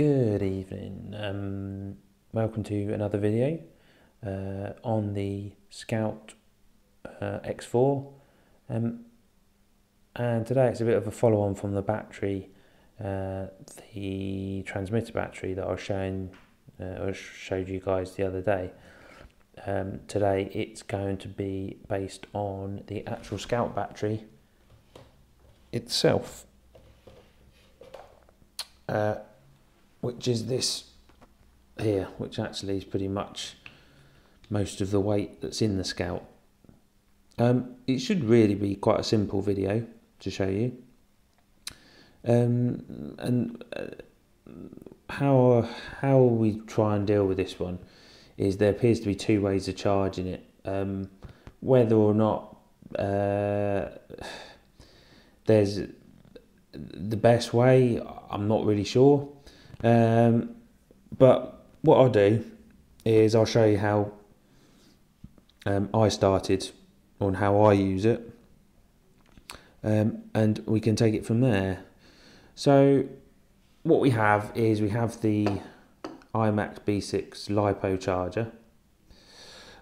Good evening. Um, welcome to another video uh, on the Scout uh, X4. Um, and today it's a bit of a follow on from the battery, uh, the transmitter battery that I was showing, uh, I showed you guys the other day. Um, today it's going to be based on the actual Scout battery itself. Uh, which is this here, which actually is pretty much most of the weight that's in the Scout. Um, it should really be quite a simple video to show you. Um, and uh, how how we try and deal with this one is there appears to be two ways of charging it. Um, whether or not uh, there's the best way, I'm not really sure. Um, but what I'll do is I'll show you how um, I started on how I use it, um, and we can take it from there. So what we have is we have the iMAX B6 LiPo charger.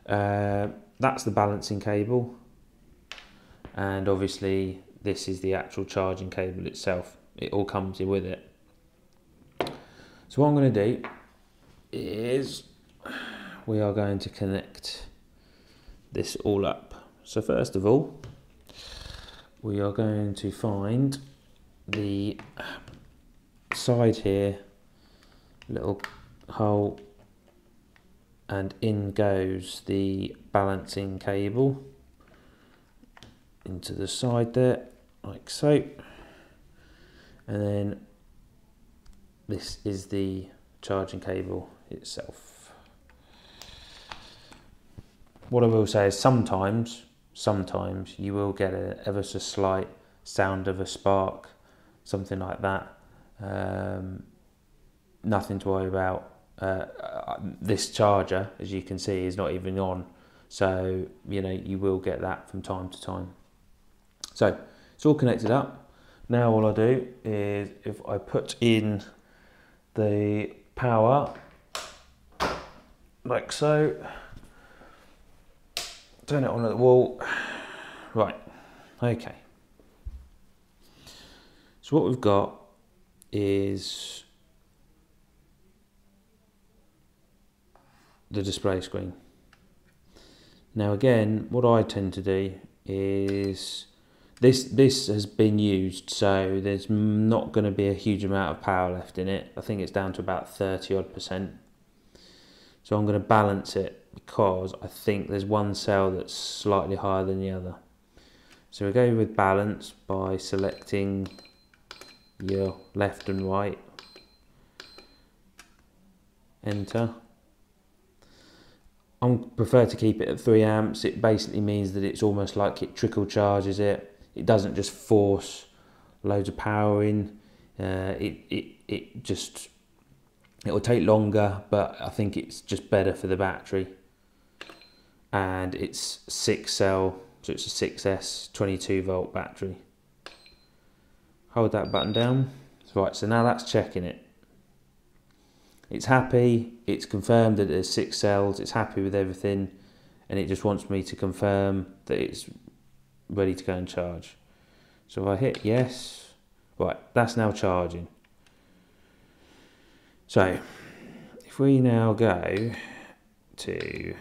Uh, that's the balancing cable, and obviously this is the actual charging cable itself. It all comes in with it. So what I'm going to do is we are going to connect this all up. So first of all, we are going to find the side here, little hole, and in goes the balancing cable into the side there, like so. And then this is the charging cable itself. What I will say is sometimes, sometimes you will get a ever so slight sound of a spark, something like that. Um, nothing to worry about. Uh, this charger, as you can see, is not even on, so you know you will get that from time to time. So it's all connected up. Now all I do is if I put in the power like so. Turn it on at the wall. Right, okay. So what we've got is the display screen. Now again, what I tend to do is this this has been used, so there's not going to be a huge amount of power left in it. I think it's down to about 30 odd percent. So I'm going to balance it because I think there's one cell that's slightly higher than the other. So we go with balance by selecting your left and right. Enter. I prefer to keep it at 3 amps. It basically means that it's almost like it trickle charges it it doesn't just force loads of power in. Uh, it, it, it just, it will take longer, but I think it's just better for the battery. And it's six cell, so it's a 6S 22 volt battery. Hold that button down. Right, so now that's checking it. It's happy, it's confirmed that there's six cells, it's happy with everything, and it just wants me to confirm that it's ready to go and charge. So if I hit yes, right, that's now charging. So if we now go to,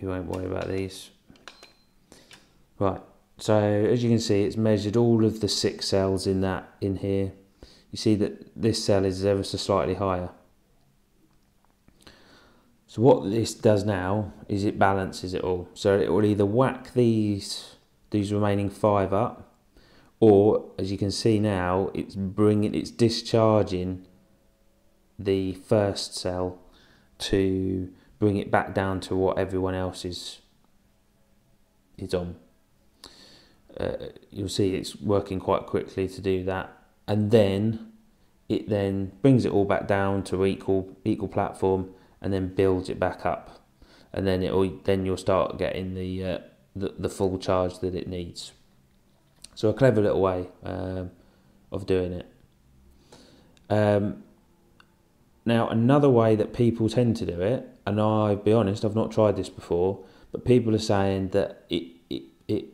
we won't worry about these. Right, so as you can see, it's measured all of the six cells in that in here. You see that this cell is ever so slightly higher. So what this does now is it balances it all. So it will either whack these these remaining five up, or as you can see now, it's bringing it's discharging the first cell to bring it back down to what everyone else is is on. Uh, you'll see it's working quite quickly to do that, and then it then brings it all back down to equal equal platform and then builds it back up, and then it then you'll start getting the, uh, the the full charge that it needs. So a clever little way. Um, of doing it. Um, now, another way that people tend to do it, and I'll be honest, I've not tried this before, but people are saying that it, it, it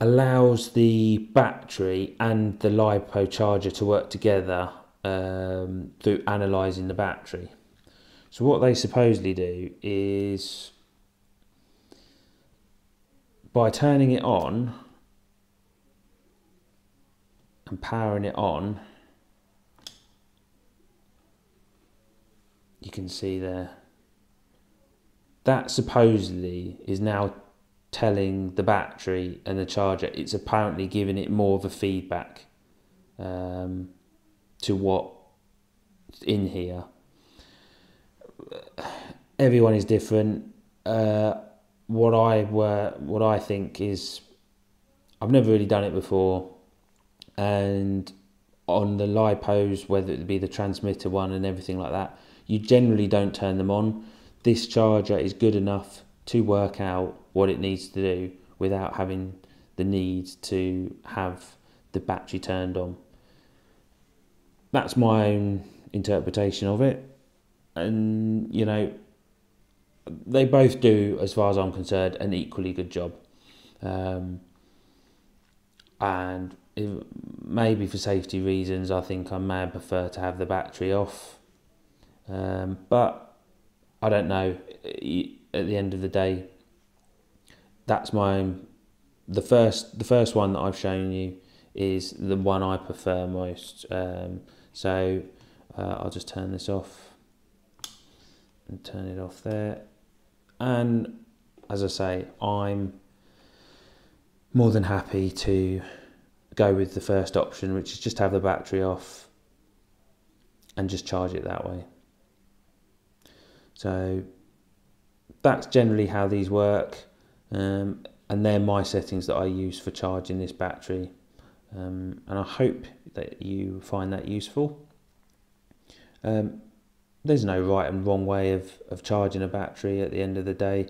allows the battery and the LiPo charger to work together um, through analysing the battery. So, what they supposedly do is by turning it on and powering it on, you can see there that supposedly is now telling the battery and the charger it's apparently giving it more of a feedback um, to what in here everyone is different uh, what i were what i think is i've never really done it before and on the lipos whether it be the transmitter one and everything like that you generally don't turn them on. This charger is good enough to work out what it needs to do without having the need to have the battery turned on. That's my own interpretation of it. And, you know, they both do, as far as I'm concerned, an equally good job. Um, and if, maybe for safety reasons, I think I may prefer to have the battery off um, but I don't know. At the end of the day, that's my the first the first one that I've shown you is the one I prefer most. Um, so uh, I'll just turn this off and turn it off there. And as I say, I'm more than happy to go with the first option, which is just have the battery off and just charge it that way. So that's generally how these work, um, and they're my settings that I use for charging this battery. Um, and I hope that you find that useful. Um, there's no right and wrong way of, of charging a battery at the end of the day.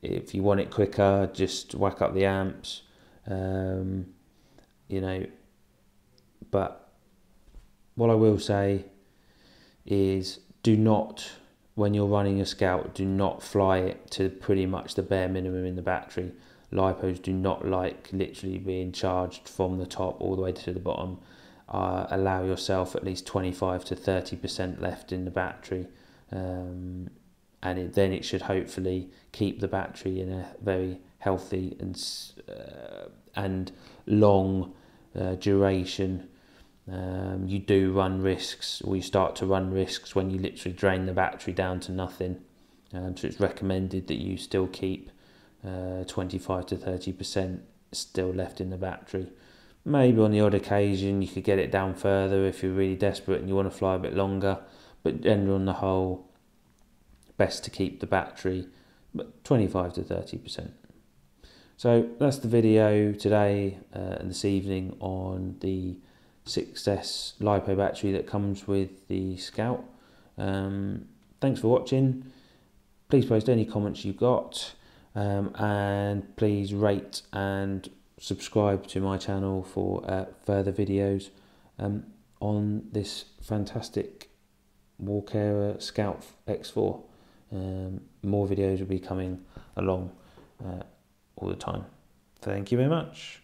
If you want it quicker, just whack up the amps, um, you know. But what I will say is do not when you're running a scout, do not fly it to pretty much the bare minimum in the battery. Lipos do not like literally being charged from the top all the way to the bottom. Uh, allow yourself at least 25 to 30% left in the battery, um, and it, then it should hopefully keep the battery in a very healthy and uh, and long uh, duration um, you do run risks, or you start to run risks when you literally drain the battery down to nothing. Um, so it's recommended that you still keep uh, 25 to 30% still left in the battery. Maybe on the odd occasion you could get it down further if you're really desperate and you want to fly a bit longer, but generally on the whole, best to keep the battery but 25 to 30%. So that's the video today uh, and this evening on the 6S LiPo battery that comes with the Scout. Um, thanks for watching. Please post any comments you've got um, and please rate and subscribe to my channel for uh, further videos um, on this fantastic Walkera Scout X4. Um, more videos will be coming along uh, all the time. Thank you very much.